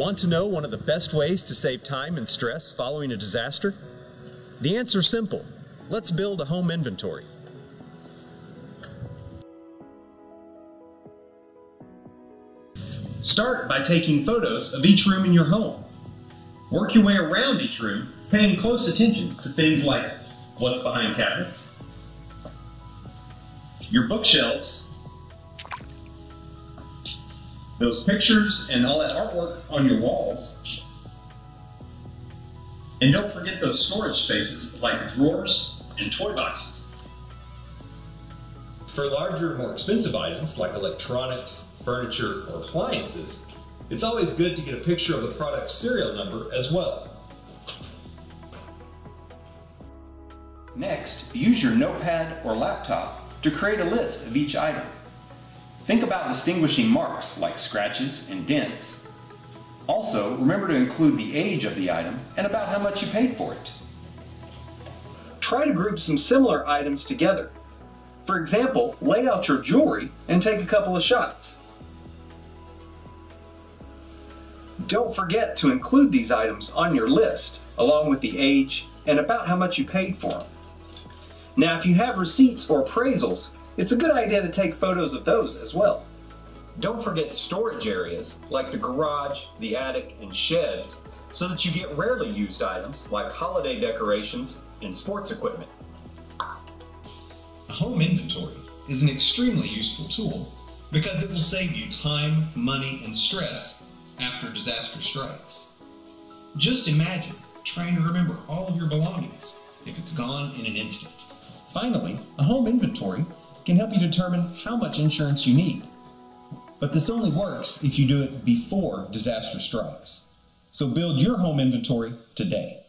Want to know one of the best ways to save time and stress following a disaster? The answer's simple. Let's build a home inventory. Start by taking photos of each room in your home. Work your way around each room, paying close attention to things like what's behind cabinets, your bookshelves, those pictures and all that artwork on your walls. And don't forget those storage spaces like drawers and toy boxes. For larger, more expensive items like electronics, furniture, or appliances, it's always good to get a picture of the product's serial number as well. Next, use your notepad or laptop to create a list of each item. Think about distinguishing marks like scratches and dents. Also, remember to include the age of the item and about how much you paid for it. Try to group some similar items together. For example, lay out your jewelry and take a couple of shots. Don't forget to include these items on your list, along with the age and about how much you paid for them. Now, if you have receipts or appraisals, it's a good idea to take photos of those as well. Don't forget storage areas like the garage, the attic, and sheds so that you get rarely used items like holiday decorations and sports equipment. A home inventory is an extremely useful tool because it will save you time, money, and stress after disaster strikes. Just imagine trying to remember all of your belongings if it's gone in an instant. Finally, a home inventory can help you determine how much insurance you need. But this only works if you do it before disaster strikes. So build your home inventory today.